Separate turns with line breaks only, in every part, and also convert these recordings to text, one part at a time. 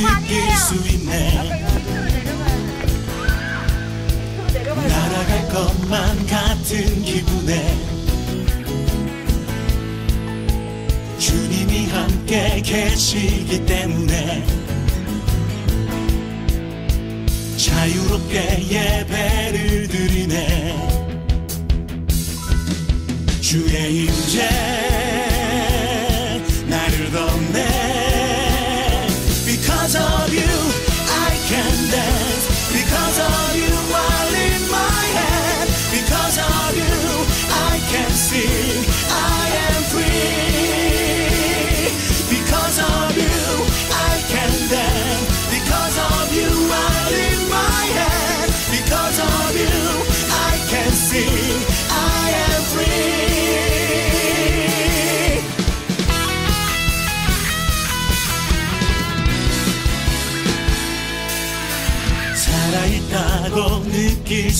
느낄 수 있네. 날아갈 것만 같은 기분에 주님이 함께 계시기 때문에 자유롭게 예배를 드리네. 주의 임재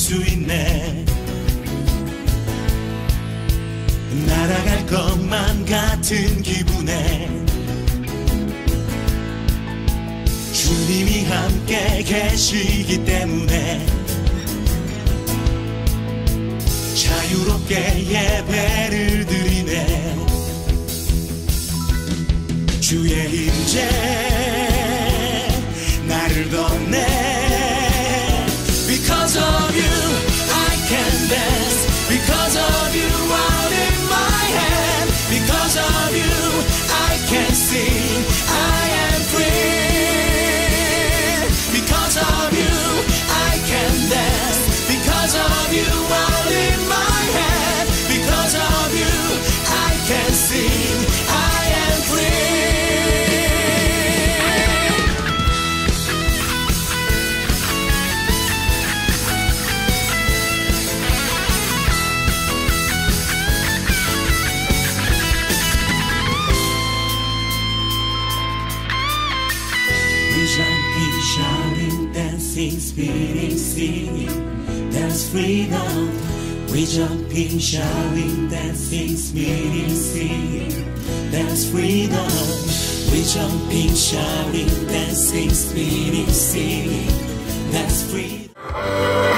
수 있네. 날아갈 것만 같은 기분에 주님이 함께 계시기 때문에 자유롭게 예배를 드리네. 주의 임재 jumping, shouting, dancing, spinning, singing. There's freedom. We jumping, shouting, dancing, spinning, singing. That's freedom. We jumping, shouting, dancing, spinning, singing. That's freedom.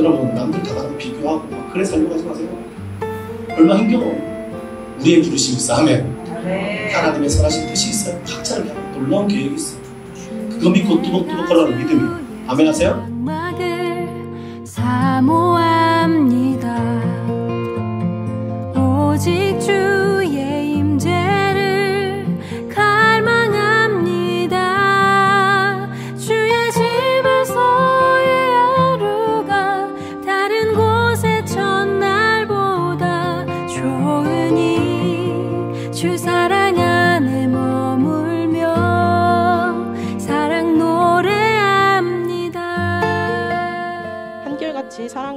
여러분 남들 다 나랑 비교하고 막 그래 살려고 하지 마세요. 얼마 힘겨워. 우리의 부르심이 있어. 아멘. 하나님의 선하신 뜻이 있어요. 각자를 향한 놀라운 계획이 있어요. 그거 믿고 뚜벅뚜벅 걸어가는 믿음이. 아멘 하세요?
사모합니다.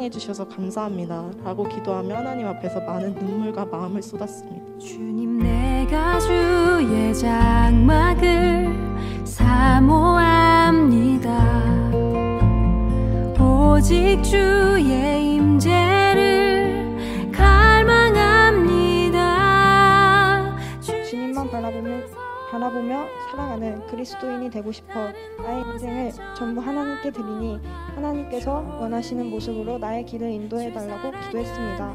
사랑해 주셔서 감사합니다. 라고 기도하며 하나님 앞에서 많은 눈물과 마음을 쏟았습니다.
주님 내가 주의 장막을 사모합니다 오직 주의
바라보며 살아가는 그리스도인이 되고 싶어 나의 인생을 전부 하나님께 드리니 하나님께서 원하시는 모습으로 나의 길을 인도해 달라고 기도했습니다.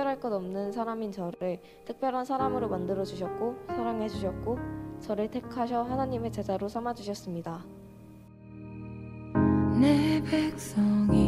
특별할 것 없는 사람인 저를 특별한 사람으로 만들어 주셨고 사랑해 주셨고 저를 택하셔 하나님의 제자로 삼아 주셨습니다.
내 백성이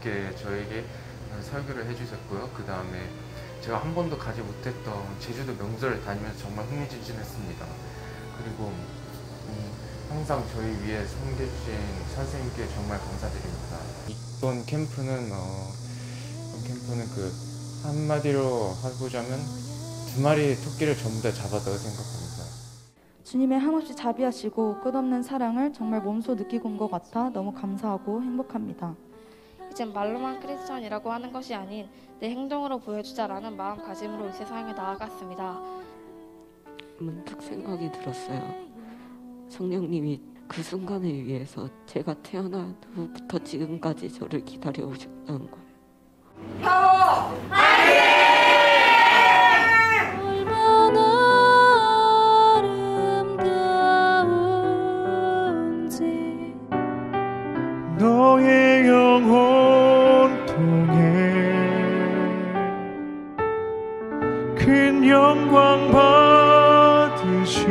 높게 저에게 어, 설교를 해주셨고요. 그 다음에 제가 한 번도 가지 못했던 제주도 명소를 다니면서 정말 흥미진진했습니다. 그리고 음, 항상 저희 위에 섬겨주신 선생님께 정말 감사드립니다. 이번 캠프는 어, 이번 캠프는 그 한마디로 하고자면 두 마리의 토끼를 전부 다 잡았다고 생각합니다.
주님의 한없이 자비하시고 끝없는 사랑을 정말 몸소 느끼고 온 것 같아 너무 감사하고 행복합니다.
이젠 말로만 크리스천이라고 하는 것이 아닌 내 행동으로 보여주자라는 마음가짐으로 이 세상에 나아갔습니다.
문득 생각이 들었어요. 성령님이 그 순간을 위해서 제가 태어난 후부터 지금까지 저를 기다려 오셨다는 거예요.
얼마
영광 받으시